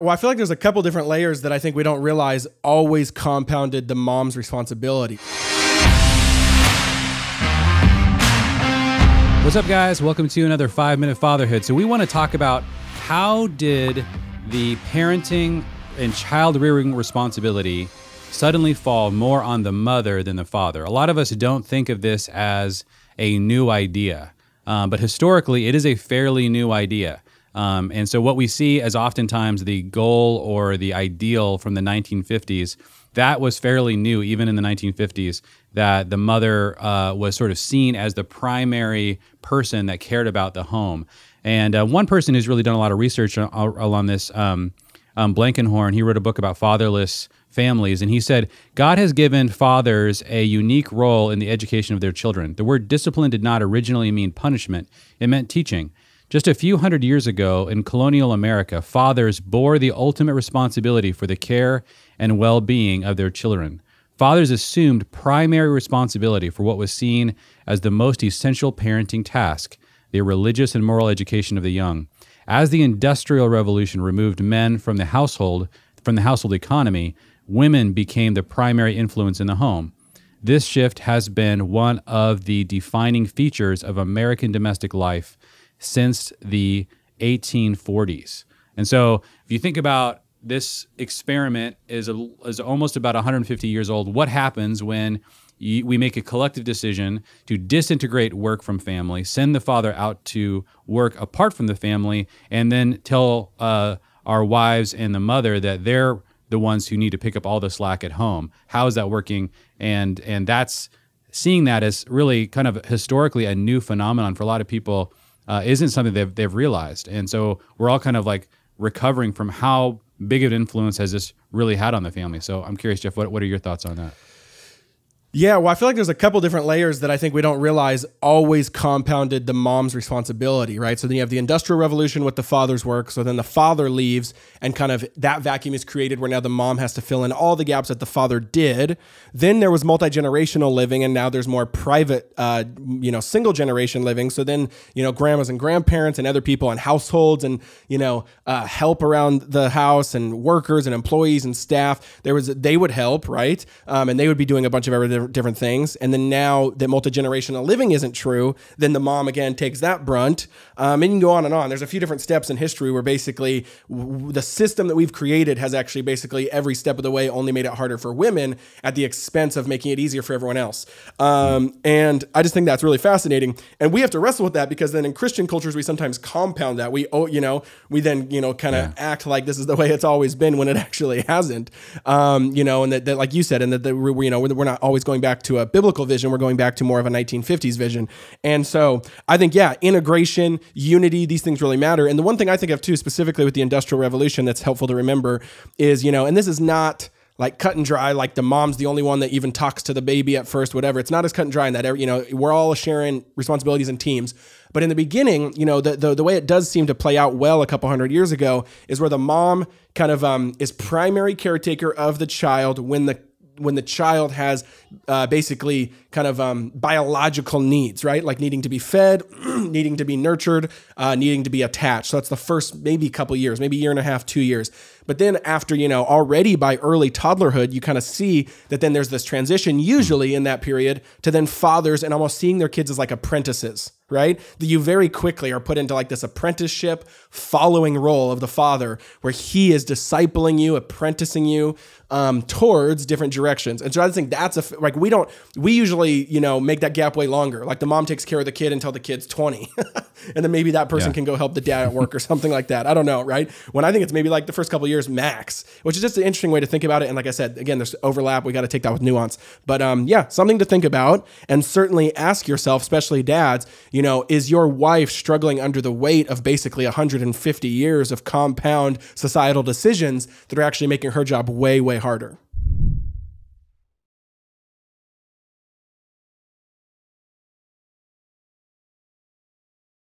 Well, I feel like there's a couple different layers that I think we don't realize always compounded the mom's responsibility. What's up, guys? Welcome to another five minute fatherhood. So, we want to talk about how did the parenting and child rearing responsibility suddenly fall more on the mother than the father? A lot of us don't think of this as a new idea, um, but historically, it is a fairly new idea. Um, and so, what we see as oftentimes the goal or the ideal from the 1950s, that was fairly new, even in the 1950s, that the mother uh, was sort of seen as the primary person that cared about the home. And uh, one person who's really done a lot of research along this, um, um, Blankenhorn, he wrote a book about fatherless families, and he said God has given fathers a unique role in the education of their children. The word discipline did not originally mean punishment; it meant teaching. Just a few hundred years ago in colonial America, fathers bore the ultimate responsibility for the care and well being of their children. Fathers assumed primary responsibility for what was seen as the most essential parenting task the religious and moral education of the young. As the Industrial Revolution removed men from the household, from the household economy, women became the primary influence in the home. This shift has been one of the defining features of American domestic life since the 1840s. And so if you think about this experiment is, a, is almost about 150 years old. What happens when you, we make a collective decision to disintegrate work from family, send the father out to work apart from the family, and then tell uh, our wives and the mother that they're the ones who need to pick up all the slack at home. How is that working? And and that's seeing that as really kind of historically a new phenomenon for a lot of people uh, isn't something they've, they've realized. And so we're all kind of like recovering from how big of an influence has this really had on the family. So I'm curious, Jeff, what, what are your thoughts on that? Yeah, well, I feel like there's a couple different layers that I think we don't realize always compounded the mom's responsibility, right? So then you have the Industrial Revolution with the father's work. So then the father leaves, and kind of that vacuum is created where now the mom has to fill in all the gaps that the father did. Then there was multi generational living, and now there's more private, uh, you know, single generation living. So then, you know, grandmas and grandparents and other people and households and, you know, uh, help around the house and workers and employees and staff. There was, they would help, right? Um, and they would be doing a bunch of everything different things. And then now that multi generational living isn't true, then the mom again takes that brunt. Um, and you can go on and on. There's a few different steps in history where basically the system that we've created has actually basically every step of the way only made it harder for women at the expense of making it easier for everyone else. Um, and I just think that's really fascinating. And we have to wrestle with that because then in Christian cultures, we sometimes compound that. We, oh, you know, we then, you know, kind of yeah. act like this is the way it's always been when it actually hasn't. Um, you know, and that, that, like you said, and that, that we're, you know, we're not always going back to a biblical vision. We're going back to more of a 1950s vision. And so I think, yeah, integration, unity, these things really matter. And the one thing I think of too, specifically with the Industrial Revolution, that's helpful to remember is, you know, and this is not like cut and dry, like the mom's the only one that even talks to the baby at first, whatever. It's not as cut and dry in that, you know, we're all sharing responsibilities and teams. But in the beginning, you know, the, the, the way it does seem to play out well a couple hundred years ago is where the mom kind of um, is primary caretaker of the child when the when the child has uh, basically kind of um, biological needs, right? Like needing to be fed, needing to be nurtured, uh, needing to be attached. So that's the first maybe a couple years, maybe year and a half, two years. But then after, you know, already by early toddlerhood, you kind of see that then there's this transition, usually in that period, to then fathers and almost seeing their kids as like apprentices, right? That you very quickly are put into like this apprenticeship following role of the father where he is discipling you, apprenticing you um, towards different directions. And so I just think that's a, like, we don't, we usually, you know, make that gap way longer. Like the mom takes care of the kid until the kid's 20. and then maybe that person yeah. can go help the dad at work or something like that. I don't know, right? When I think it's maybe like the first couple years max, which is just an interesting way to think about it. And like I said, again, there's overlap. We got to take that with nuance. But um, yeah, something to think about. And certainly ask yourself, especially dads, you know, is your wife struggling under the weight of basically 150 years of compound societal decisions that are actually making her job way, way harder?